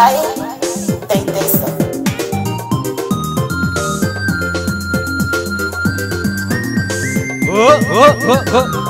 trae. Oh, oh, oh, oh.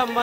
ಅಮ್ಮ